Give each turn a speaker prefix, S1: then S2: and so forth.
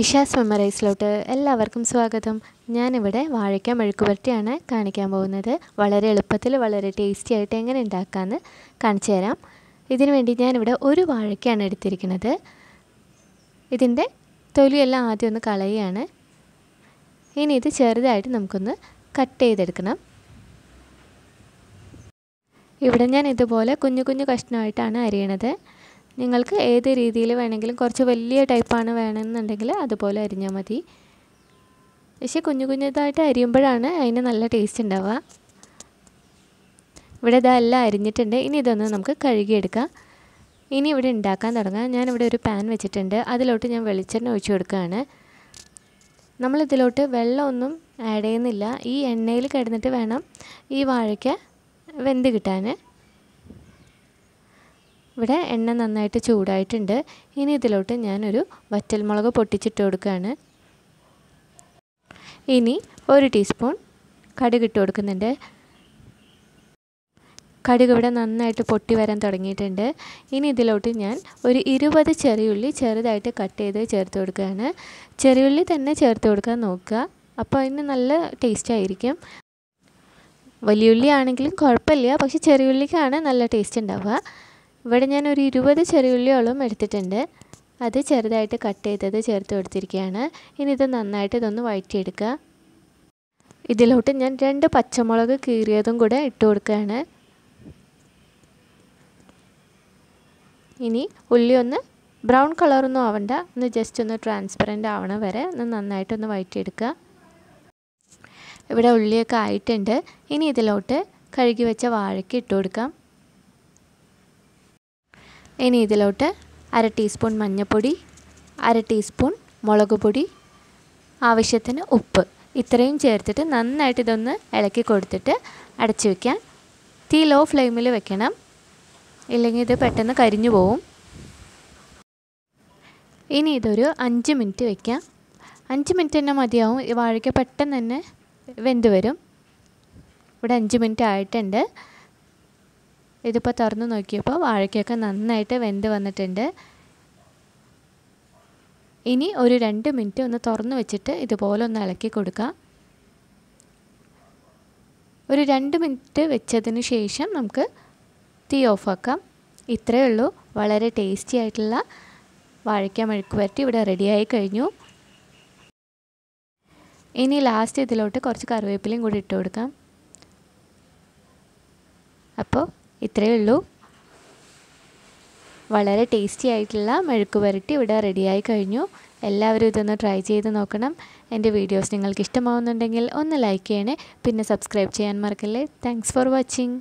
S1: ഇഷാസ് മെമ്മറൈസിലോട്ട് എല്ലാവർക്കും സ്വാഗതം. ഞാനിവിടെ വാഴയ്ക്ക മെഴുക്കുപുരട്ടിയാണ് കാണിക്കാൻ പോകുന്നത്. വളരെ എളുപ്പത്തിൽ വളരെ ടേസ്റ്റി ആയിട്ട് എങ്ങനെ ഉണ്ടാക്കാമെന്ന് കാണിച്ചു തരാം. ഇതിനു വേണ്ടി ഞാനിവിടെ ഒരു വാഴയ്ക്കാണ് എടുത്തിരിക്കുന്നത്. ഇതിന്റെ തൊലിയെല്ലാം ആദ്യം ഒന്ന് കളയുകയാണ്. ഇനി ഇത് ചെറുതായിട്ട് നമുക്കൊന്ന് കട്ട് ചെയ്തെടുക്കണം. ഇവിടെ ഞാൻ ഇതുപോലെ കുഞ്ഞു കുഞ്ഞു കഷ്ണമായിട്ടാണ് അരിയണത്. നിങ്ങൾക്ക് ഏത് രീതിയിൽ വേണമെങ്കിലും കുറച്ച് വലിയ ടൈപ്പാണ് വേണമെന്നുണ്ടെങ്കിൽ അതുപോലെ അരിഞ്ഞാൽ മതി. പക്ഷേ കുഞ്ഞു കുഞ്ഞതായിട്ട് അരിയുമ്പോഴാണ് അതിന് നല്ല ടേസ്റ്റ് ഉണ്ടാവുക. ഇവിടെ ഇതെല്ലാം അരിഞ്ഞിട്ടുണ്ട്. ഇനി ഇതൊന്ന് നമുക്ക് കഴുകിയെടുക്കാം. ഇനി ഇവിടെ ഉണ്ടാക്കാൻ തുടങ്ങാം. ഞാനിവിടെ ഒരു പാൻ വെച്ചിട്ടുണ്ട്. അതിലോട്ട് ഞാൻ വെളിച്ചെണ്ണ ഒഴിച്ചു കൊടുക്കുകയാണ്. നമ്മളിതിലോട്ട് വെള്ളമൊന്നും ആഡ് ചെയ്യുന്നില്ല. ഈ എണ്ണയിൽ കിടന്നിട്ട് വേണം ഈ വാഴയ്ക്ക വെന്ത് കിട്ടാൻ. ഇവിടെ എണ്ണ നന്നായിട്ട് ചൂടായിട്ടുണ്ട്. ഇനി ഇതിലോട്ട് ഞാനൊരു വറ്റൽമുളക് പൊട്ടിച്ചിട്ട് കൊടുക്കുകയാണ്. ഇനി ഒരു ടീസ്പൂൺ കടുക് ഇട്ട് കൊടുക്കുന്നുണ്ട്. കടുക് ഇവിടെ നന്നായിട്ട് പൊട്ടി വരാൻ തുടങ്ങിയിട്ടുണ്ട്. ഇനി ഇതിലോട്ട് ഞാൻ ഒരു ഇരുപത് ചെറിയുള്ളി ചെറുതായിട്ട് കട്ട് ചെയ്ത് ചേർത്ത് കൊടുക്കുകയാണ്. ചെറിയുള്ളി തന്നെ ചേർത്ത് കൊടുക്കാൻ നോക്കുക. അപ്പോൾ അതിന് നല്ല ടേസ്റ്റ് ആയിരിക്കും. വലിയുള്ളി ആണെങ്കിലും കുഴപ്പമില്ല. പക്ഷേ ചെറിയുള്ളിക്കാണ് നല്ല ടേസ്റ്റ് ഉണ്ടാവുക. ഇവിടെ ഞാൻ ഒരു ഇരുപത് ചെറിയുള്ളിയോളം എടുത്തിട്ടുണ്ട്. അത് ചെറുതായിട്ട് കട്ട് ചെയ്തത് ചേർത്ത് കൊടുത്തിരിക്കുകയാണ്. ഇനി ഇത് നന്നായിട്ട് ഇതൊന്ന് വഴറ്റിയെടുക്കുക ഇതിലോട്ട് ഞാൻ രണ്ട് പച്ചമുളക് കീറിയതും കൂടെ ഇട്ട് കൊടുക്കുകയാണ്. ഇനി ഉള്ളി ഒന്ന് ബ്രൗൺ കളറൊന്നും ആവണ്ട. ഒന്ന് ജസ്റ്റ് ഒന്ന് ട്രാൻസ്പെറന്റ് ആവണ വരെ ഒന്ന് നന്നായിട്ടൊന്ന് വഴറ്റിയെടുക്കുക ഇവിടെ ഉള്ളിയൊക്കെ ആയിട്ടുണ്ട്. ഇനി ഇതിലോട്ട് കഴുകി വെച്ച വാഴയ്ക്ക് ഇട്ട് കൊടുക്കാം. ഇനി ഇതിലോട്ട് അര ടീസ്പൂൺ മഞ്ഞൾപ്പൊടി അര ടീസ്പൂൺ മുളക് പൊടി ആവശ്യത്തിന് ഉപ്പ്. ഇത്രയും ചേർത്തിട്ട് നന്നായിട്ട് ഇതൊന്ന് ഇളക്കി കൊടുത്തിട്ട് അടച്ചു വയ്ക്കാം തീ ലോ ഫ്ലെയിമിൽ വെക്കണം. ഇല്ലെങ്കിൽ ഇത് പെട്ടെന്ന് കരിഞ്ഞു പോവും. ഇനി ഇതൊരു അഞ്ച് മിനിറ്റ് വയ്ക്കാം അഞ്ച് മിനിറ്റ് തന്നെ മതിയാവും. വാഴയ്ക്ക പെട്ടെന്ന് തന്നെ വെന്ത് വരും. ഇവിടെ അഞ്ച് മിനിറ്റ് ആയിട്ടുണ്ട്. ഇതിപ്പോൾ തുറന്ന് നോക്കിയപ്പോൾ വാഴയ്ക്കൊക്കെ നന്നായിട്ട് വെന്ത് വന്നിട്ടുണ്ട്. ഇനി ഒരു രണ്ട് മിനിറ്റ് ഒന്ന് തുറന്ന് വെച്ചിട്ട് ഇതുപോലെ ഒന്ന് ഇളക്കി കൊടുക്കാം. ഒരു രണ്ട് മിനിറ്റ് വെച്ചതിന് ശേഷം നമുക്ക് തീ ഓഫാക്കാം ഇത്രയേ ഉള്ളൂ. വളരെ ടേസ്റ്റി ആയിട്ടുള്ള വാഴയ്ക്ക മെഴുക്ക് വരട്ടി ഇവിടെ റെഡിയായി കഴിഞ്ഞു. ഇനി ലാസ്റ്റ് ഇതിലോട്ട് കുറച്ച് കറിവേപ്പിലയും കൂടി ഇട്ട് കൊടുക്കാം. അപ്പോൾ ഇത്രയേ ഉള്ളൂ. വളരെ ടേസ്റ്റി ആയിട്ടുള്ള മെഴുക്ക് പുരട്ടി ഇവിടെ റെഡിയായി കഴിഞ്ഞു. എല്ലാവരും ഇതൊന്ന് ട്രൈ ചെയ്ത് നോക്കണം. എന്റെ വീഡിയോസ് നിങ്ങൾക്ക് ഇഷ്ടമാവുന്നുണ്ടെങ്കിൽ ഒന്ന് ലൈക്ക് ചെയ്യണേ. പിന്നെ സബ്സ്ക്രൈബ് ചെയ്യാൻ മറക്കല്ലേ. Thanks for watching